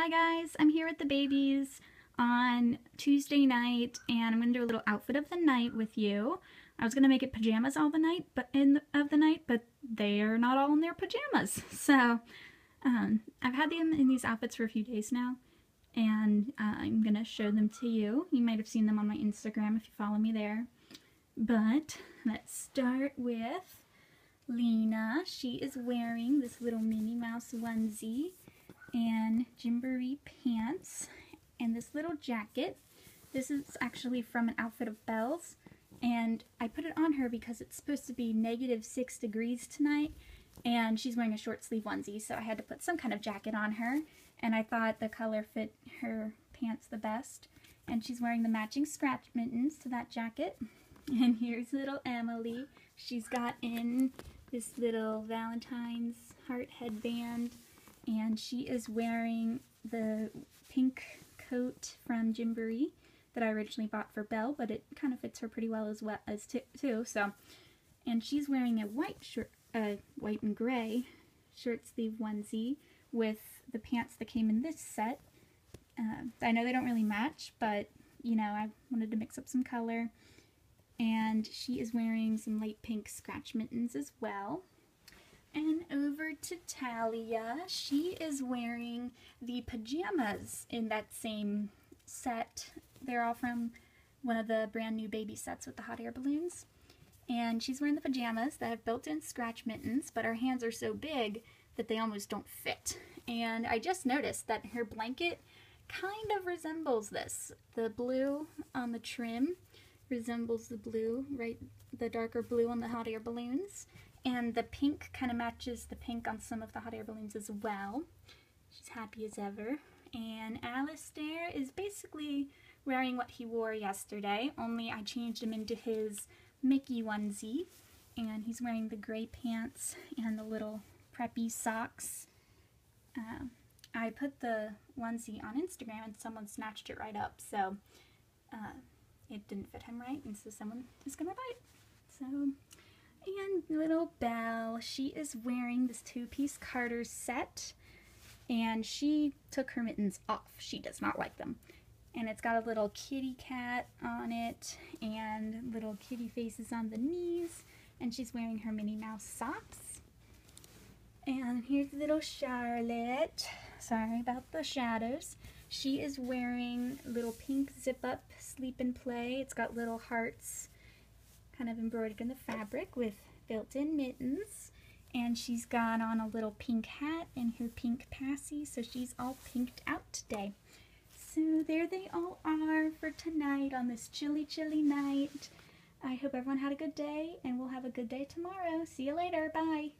Hi guys, I'm here with the babies on Tuesday night and I'm going to do a little outfit of the night with you. I was going to make it pajamas all the night but in the, of the night, but they're not all in their pajamas. So um, I've had them in these outfits for a few days now and uh, I'm going to show them to you. You might have seen them on my Instagram if you follow me there. But let's start with Lena. She is wearing this little Minnie Mouse onesie and Gymboree pants and this little jacket. This is actually from an outfit of Belle's and I put it on her because it's supposed to be negative six degrees tonight and she's wearing a short sleeve onesie so I had to put some kind of jacket on her and I thought the color fit her pants the best and she's wearing the matching scratch mittens to that jacket. And here's little Emily. She's got in this little Valentine's heart headband and she is wearing the pink coat from Gymboree that I originally bought for Belle, but it kind of fits her pretty well as well as too. So, and she's wearing a white shirt, uh, white and gray shirt sleeve onesie with the pants that came in this set. Uh, I know they don't really match, but you know I wanted to mix up some color. And she is wearing some light pink scratch mittens as well. And over to Talia. She is wearing the pajamas in that same set. They're all from one of the brand new baby sets with the hot air balloons. And she's wearing the pajamas that have built-in scratch mittens, but her hands are so big that they almost don't fit. And I just noticed that her blanket kind of resembles this. The blue on the trim resembles the blue, right, the darker blue on the hot air balloons. And the pink kind of matches the pink on some of the hot air balloons as well. She's happy as ever. And Alistair is basically wearing what he wore yesterday, only I changed him into his Mickey onesie. And he's wearing the gray pants and the little preppy socks. Uh, I put the onesie on Instagram and someone snatched it right up, so uh, it didn't fit him right, and so someone is going to buy it. So and little Belle, she is wearing this two-piece Carter set. And she took her mittens off. She does not like them. And it's got a little kitty cat on it and little kitty faces on the knees. And she's wearing her Minnie Mouse socks. And here's little Charlotte. Sorry about the shadows. She is wearing little pink zip-up sleep and play. It's got little hearts kind of embroidered in the fabric with built-in mittens. And she's got on a little pink hat and her pink passy, so she's all pinked out today. So there they all are for tonight on this chilly, chilly night. I hope everyone had a good day, and we'll have a good day tomorrow. See you later. Bye.